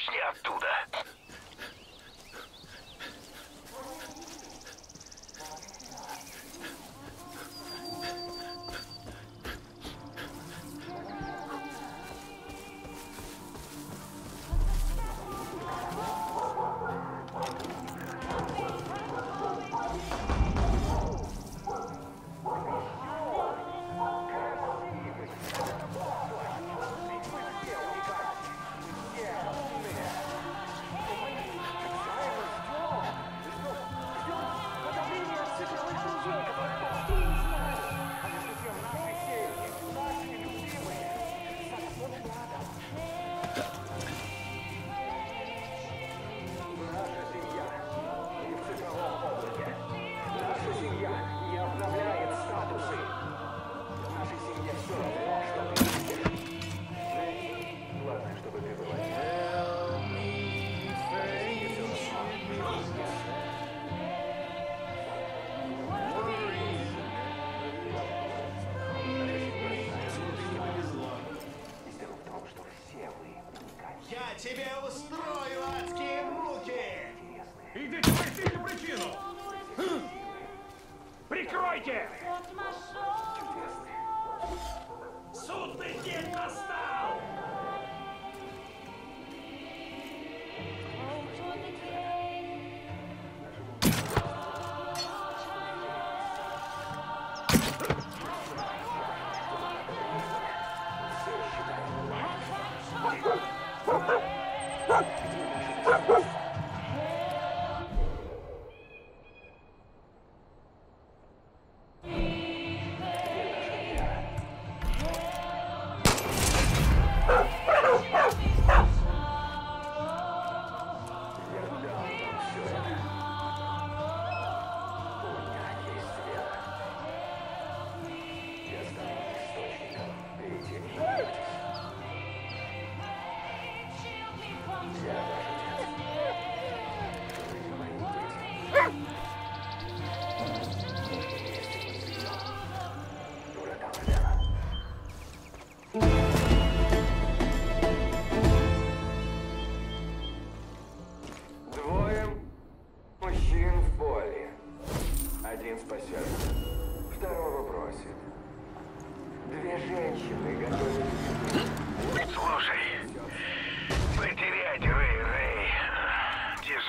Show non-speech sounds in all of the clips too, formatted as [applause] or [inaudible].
точнее оттуда. Тебе устрою!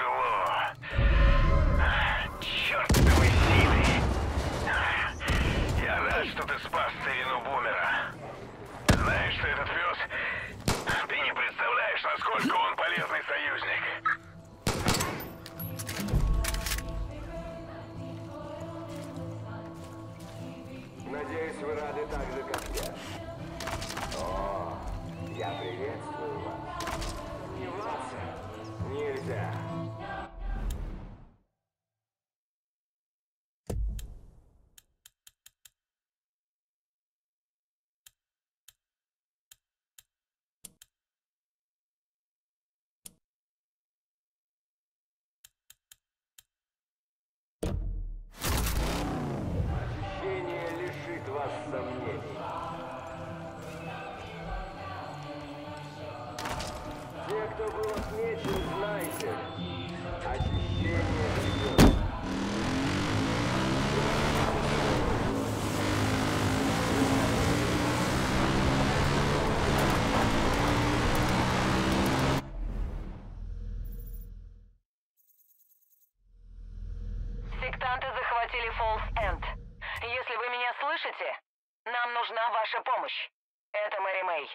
тяжело. Чертовы силы. Я рад, что ты спас Церину Бумера. Знаешь, что этот фюрер был отмечен, знайте. Очищение идет. Сектанты захватили Фоллс-Энд. Если вы меня слышите, нам нужна ваша помощь. Это Мэри Мэй.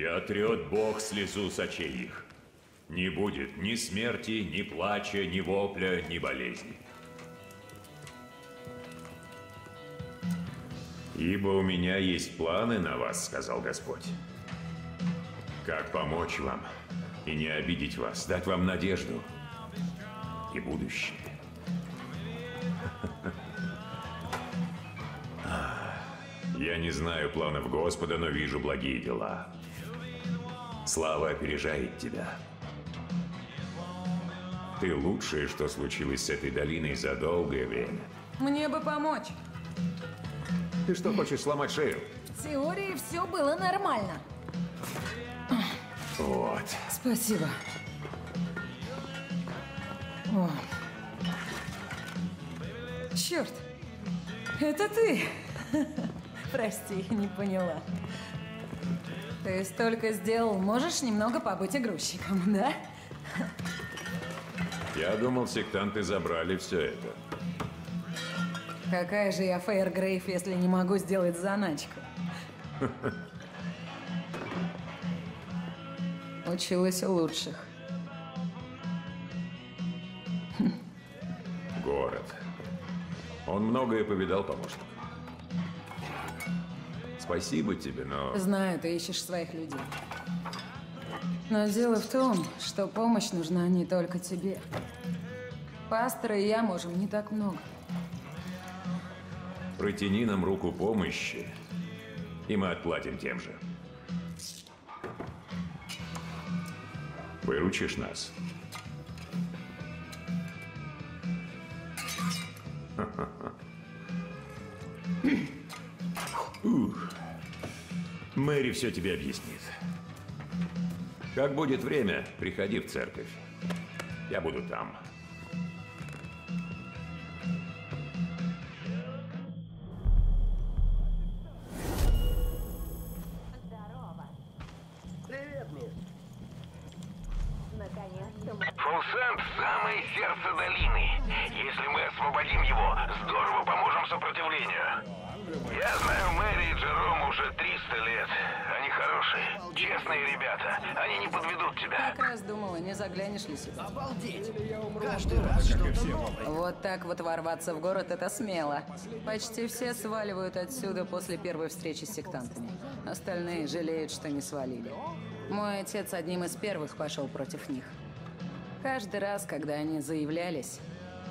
И отрет Бог слезу с очей их. Не будет ни смерти, ни плача, ни вопля, ни болезни. Ибо у меня есть планы на вас, сказал Господь. Как помочь вам и не обидеть вас, дать вам надежду и будущее. [laughs] Я не знаю планов Господа, но вижу благие дела. Слава опережает тебя. Ты лучшее, что случилось с этой долиной за долгое время. Мне бы помочь. Ты что, хочешь сломать шею? В теории все было нормально. Вот. Спасибо. О. Черт. Это ты. [laughs] Прости, не поняла. Ты столько сделал, можешь немного побыть игрушечком, [laughs] да? Я думал, сектанты забрали все это. Какая же я Фейер Грейв, если не могу сделать заначку? [laughs] Училась у лучших. Город. Он многое повидал, помощник. Спасибо тебе, но... Знаю, ты ищешь своих людей. Но дело в том, что помощь нужна не только тебе. Пастор и я можем не так много. Протяни нам руку помощи, и мы отплатим тем же. Выручишь нас? Мэри все тебе объяснит. Как будет время, приходи в церковь. Я буду там. Фулсент – самое сердце долины. Если мы освободим его, здорово поможем сопротивлению. Я знаю Мэри и Джерома уже 300 лет. Они хорошие, честные ребята. Они не подведут тебя. Как раз думала, не заглянешь ли сюда. Обалдеть! Каждый раз что-то новое. Вот так вот ворваться в город – это смело. Почти все сваливают отсюда после первой встречи с сектантами. Остальные жалеют, что не свалили. Мой отец одним из первых пошел против них. Каждый раз, когда они заявлялись,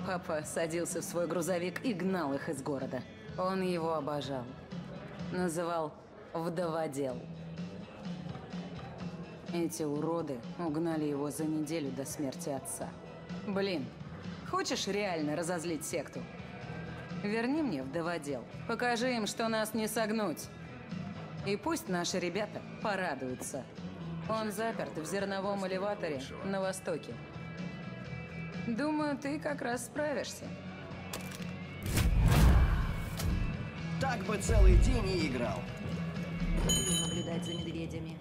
папа садился в свой грузовик и гнал их из города. Он его обожал. Называл «вдоводел». Эти уроды угнали его за неделю до смерти отца. Блин, хочешь реально разозлить секту? Верни мне вдоводел. Покажи им, что нас не согнуть. И пусть наши ребята порадуются. Он заперт в зерновом элеваторе на востоке. Думаю, ты как раз справишься. Так бы целый день и играл. Люблю наблюдать за медведями.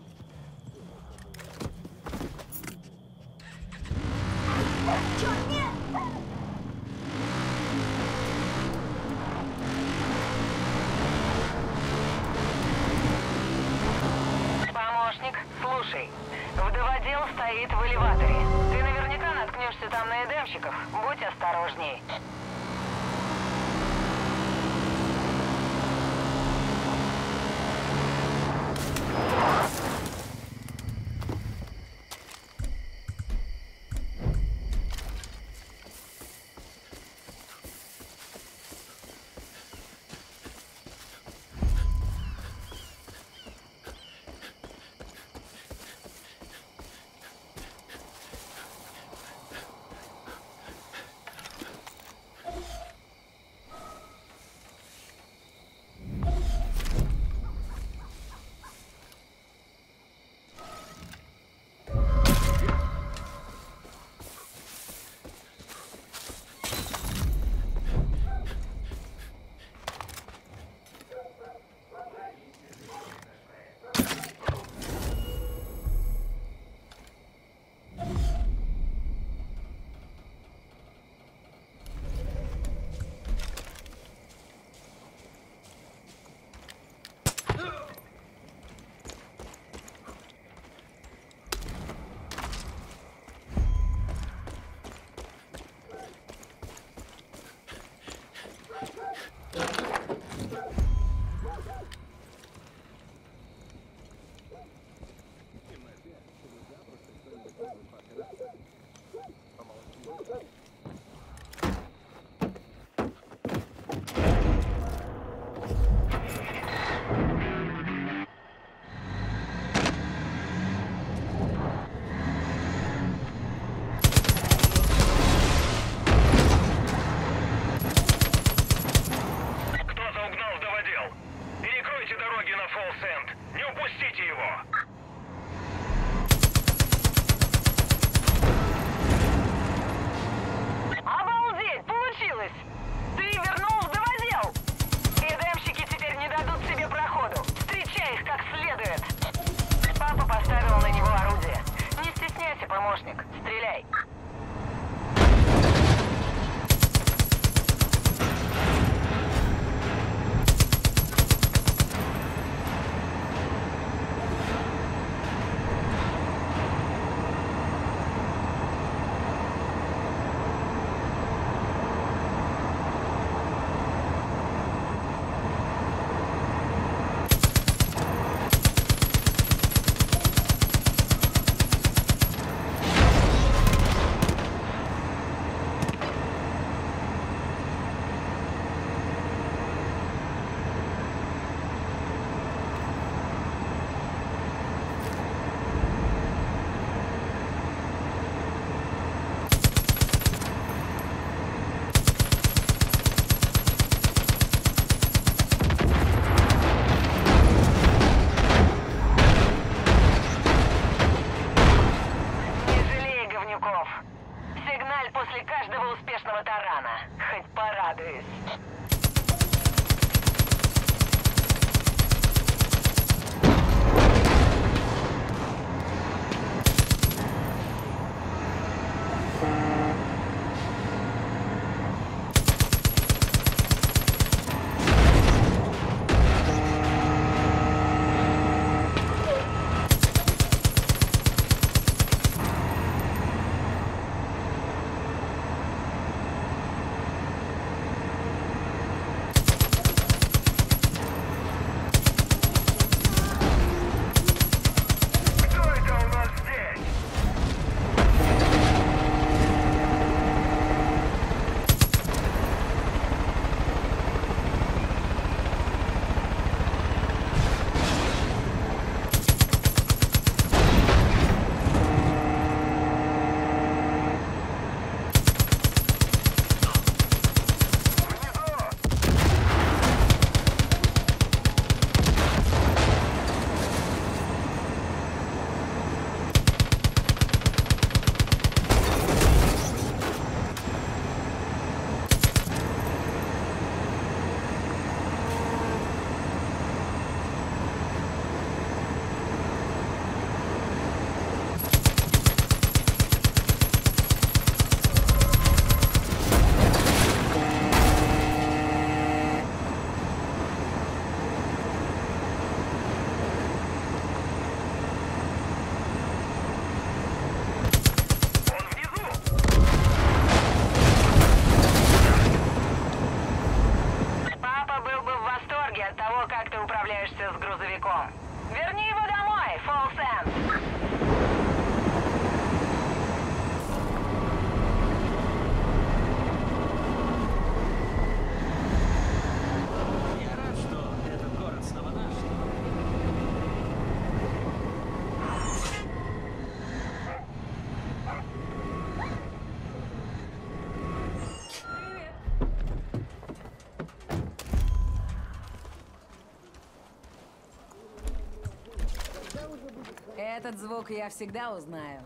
Этот звук я всегда узнаю.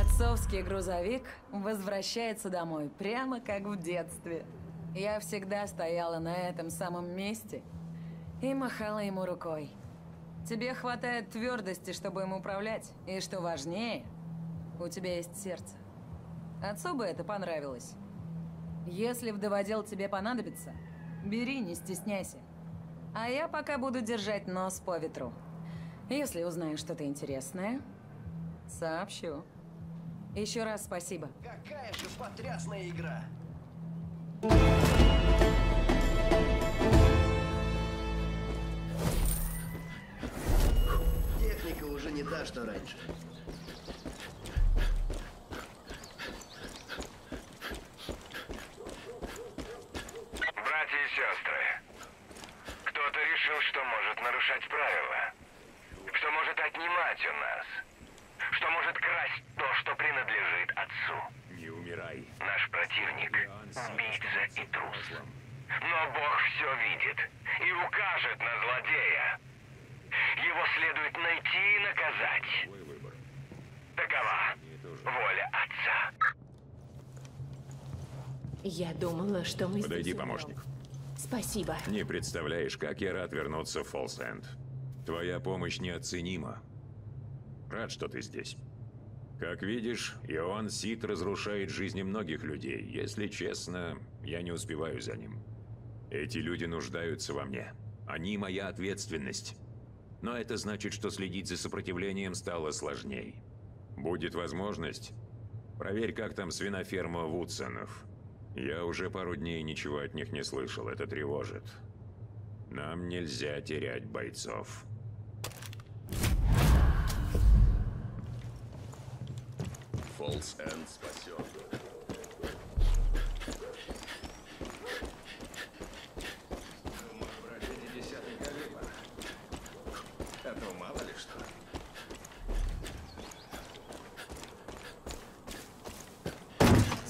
Отцовский грузовик возвращается домой, прямо как в детстве. Я всегда стояла на этом самом месте и махала ему рукой. Тебе хватает твердости, чтобы им управлять. И что важнее, у тебя есть сердце. Отцу бы это понравилось. Если вдоводел тебе понадобится, бери, не стесняйся. А я пока буду держать нос по ветру. Если узнаю что-то интересное, сообщу. Еще раз спасибо. Какая же потрясная игра! Техника уже не та, что раньше. Братья и сестры, кто-то решил, что может нарушать правила, что может отнимать у нас, что может красть то, что принадлежит отцу. Не умирай. Наш противник – убийца и трус. Но Бог все видит и укажет на злодея. Его следует найти и наказать. Твой выбор. Такова воля отца. Я думала, что мы Подойди, здесь помощник. Спасибо. Не представляешь, как я рад вернуться в Фолсенд. Твоя помощь неоценима. Рад, что ты здесь. Как видишь, Иоанн Сид разрушает жизни многих людей. Если честно, я не успеваю за ним. Эти люди нуждаются во мне. Они моя ответственность. Но это значит, что следить за сопротивлением стало сложней. Будет возможность, проверь, как там свиноферма Вудсонов. Я уже пару дней ничего от них не слышал, это тревожит. Нам нельзя терять бойцов. Фолс Энд спасен. А то мало ли что.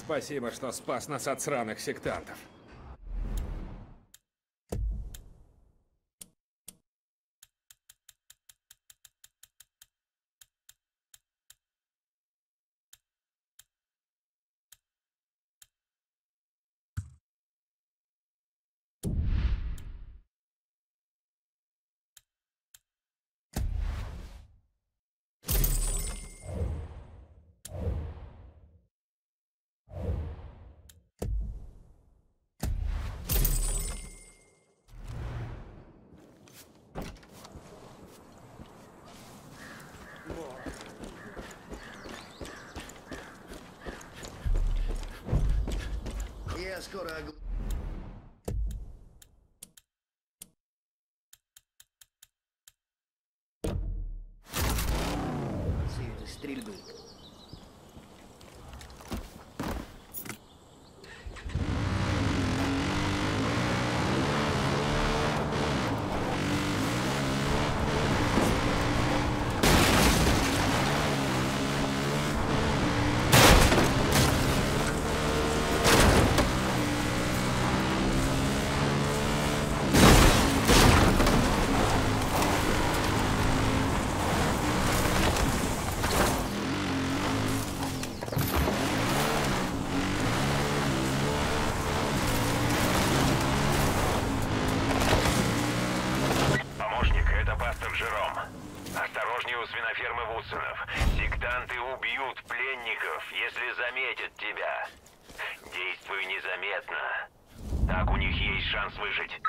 Спасибо, что спас нас от сраных сектантов. Я скоро огл- Всей этой стрельбы. У них есть шанс выжить.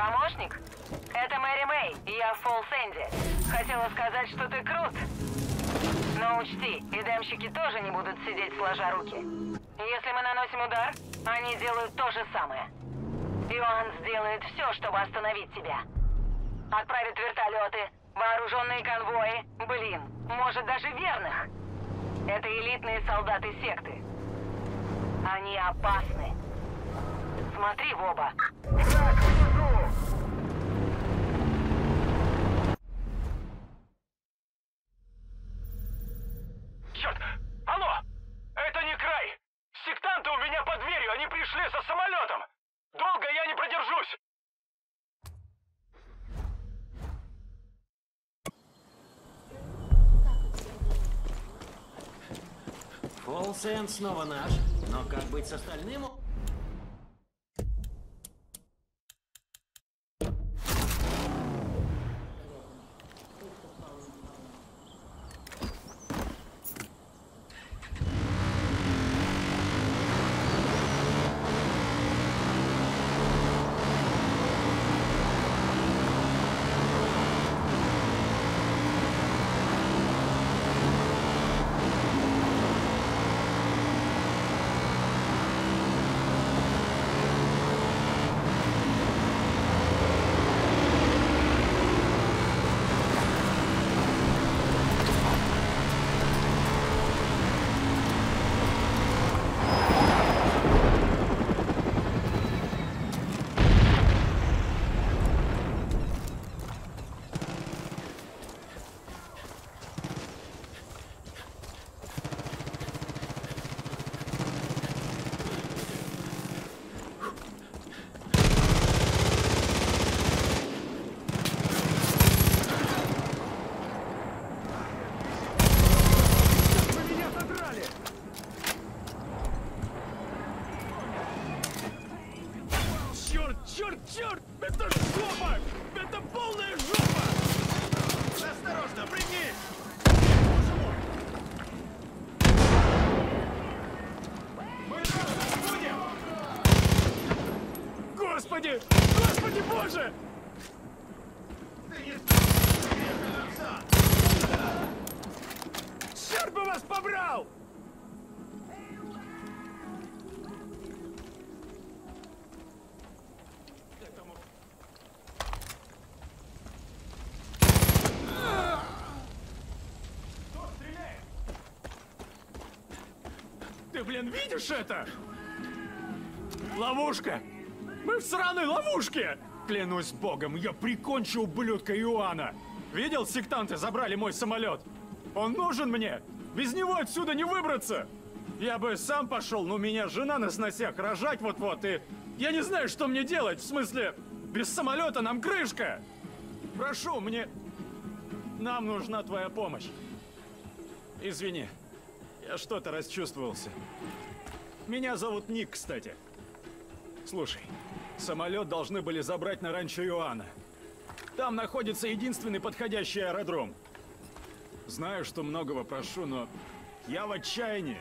Помощник? Это Мэри Мэй, и я Фолл Сэнди. Хотела сказать, что ты крут. Но учти, эдемщики тоже не будут сидеть сложа руки. Если мы наносим удар, они делают то же самое. Иоанн сделает все, чтобы остановить тебя. Отправит вертолеты, вооруженные конвои, блин, может даже верных. Это элитные солдаты секты. Они опасны. Смотри в оба. Черт! Алло! Это не край! Сектанты у они пришли за самолетом! Долго я не продержусь! Фолсен снова наш. Но как быть с остальным? Блин, видишь это? Ловушка! Мы в сраной ловушке! Клянусь богом, я прикончу ублюдка Иоанна! Видел, сектанты забрали мой самолет? Он нужен мне! Без него отсюда не выбраться! Я бы сам пошел, но меня жена на сносях, рожать вот-вот, и... Я не знаю, что мне делать, в смысле, без самолета нам крышка! Прошу, мне... Нам нужна твоя помощь. Извини, я что-то расчувствовался. Меня зовут Ник, кстати. Слушай, самолет должны были забрать на ранчо Иоанна. Там находится единственный подходящий аэродром. Знаю, что многого прошу, но я в отчаянии.